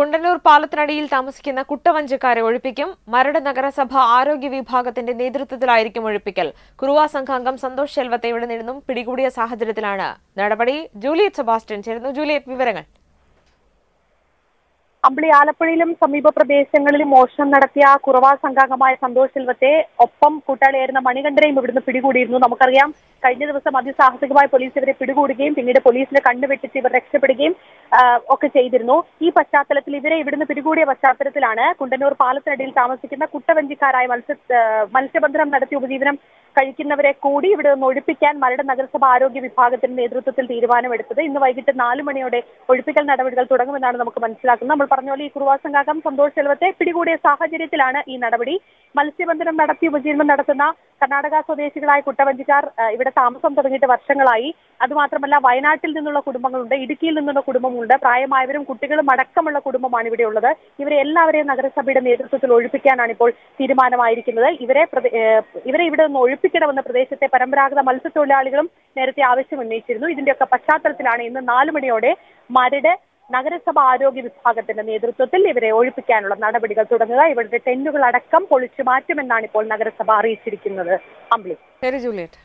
കുണ്ടന്നൂർ പാലത്തിനടിയിൽ താമസിക്കുന്ന കുട്ടവഞ്ചക്കാരെ ഒഴിപ്പിക്കും. മരട് നഗരസഭ ആരോഗ്യ വിഭാഗത്തിന്റെ നേതൃത്വത്തിലായിരിക്കും ഒഴിപ്പിക്കൽ. കുറുവാ സംഘാംഗം സന്തോഷ് ശെൽവത്തെ ഇവിടെ നിന്നും പിടികൂടിയ സാഹചര്യത്തിലാണ്. നടപടി ജൂലിയറ്റ് സെബാസ്റ്റ്യൻ ചേരുന്നു. ജൂലിയറ്റ് വിവരങ്ങൾ. അമ്പിളി ആലപ്പുഴയിലും സമീപ പ്രദേശങ്ങളിലും മോഷണം നടത്തിയ കുറവാ സംഘാംഗമായ സന്തോഷ് സിൽവത്തെ ഒപ്പം കൂട്ടാളിയായിരുന്ന മണികണ്ഠനെയും ഇവിടുന്ന് പിടികൂടിയിരുന്നു. നമുക്കറിയാം കഴിഞ്ഞ ദിവസം അതിസാഹസികമായി പോലീസ് ഇവരെ പിടികൂടുകയും പിന്നീട് പോലീസിന്റെ കണ്ണുവെട്ടിച്ച് ഇവർ രക്ഷപ്പെടുകയും ഒക്കെ ചെയ്തിരുന്നു. ഈ പശ്ചാത്തലത്തിൽ ഇവരെ ഇവിടുന്ന് പിടികൂടിയ പശ്ചാത്തലത്തിലാണ് കുണ്ടന്നൂർ പാലത്തിനടിയിൽ താമസിക്കുന്ന കുട്ടവഞ്ചിക്കാരായ മത്സ്യ മത്സ്യബന്ധനം നടത്തി ഉപജീവനം കഴിക്കുന്നവരെ കൂടി ഇവിടെ നിന്ന് ഒഴിപ്പിക്കാൻ മരട് നഗരസഭ ആരോഗ്യ വിഭാഗത്തിന്റെ നേതൃത്വത്തിൽ തീരുമാനമെടുത്തത്. ഇന്ന് വൈകിട്ട് നാല് മണിയോടെ ഒഴിപ്പിക്കൽ നടപടികൾ തുടങ്ങുമെന്നാണ് നമുക്ക് മനസ്സിലാക്കുന്നത്. നമ്മൾ പറഞ്ഞ പോലെ ഈ കുറുവാസംഘാകം സന്തോഷ് ചെലവത്തെ പിടികൂടിയ സാഹചര്യത്തിലാണ് ഈ നടപടി. മത്സ്യബന്ധനം നടത്തി ഉപജീവനം നടത്തുന്ന കർണാടക സ്വദേശികളായ കുട്ടവഞ്ചിക്കാർ ഇവിടെ താമസം തുടങ്ങിയിട്ട് വർഷങ്ങളായി. അതുമാത്രമല്ല വയനാട്ടിൽ നിന്നുള്ള കുടുംബങ്ങളുണ്ട് ഇടുക്കിയിൽ നിന്നുള്ള കുടുംബമുണ്ട് പ്രായമായവരും കുട്ടികളും അടക്കമുള്ള കുടുംബമാണ് ഇവിടെ ഉള്ളത്. ഇവരെ എല്ലാവരെയും നഗരസഭയുടെ നേതൃത്വത്തിൽ ഒഴിപ്പിക്കാനാണ് ഇപ്പോൾ തീരുമാനമായിരിക്കുന്നത്. ഇവരെ ഇവരെ ഇവിടെ നിന്ന് ഒഴിപ്പിക്കണമെന്ന് പ്രദേശത്തെ പരമ്പരാഗത മത്സ്യത്തൊഴിലാളികളും നേരത്തെ ആവശ്യം ഉന്നയിച്ചിരുന്നു ഇതിന്റെയൊക്കെ പശ്ചാത്തലത്തിലാണ് ഇന്ന് നാലു മണിയോടെ മരട് നഗരസഭാ ആരോഗ്യ വിഭാഗത്തിന്റെ നേതൃത്വത്തിൽ ഇവരെ ഒഴിപ്പിക്കാനുള്ള നടപടികൾ തുടങ്ങുക. ഇവരുടെ ടെന്റുകൾ അടക്കം പൊളിച്ചു മാറ്റുമെന്നാണ് ഇപ്പോൾ നഗരസഭ അറിയിച്ചിരിക്കുന്നത്. ശരി ജൂലിയറ്റ്.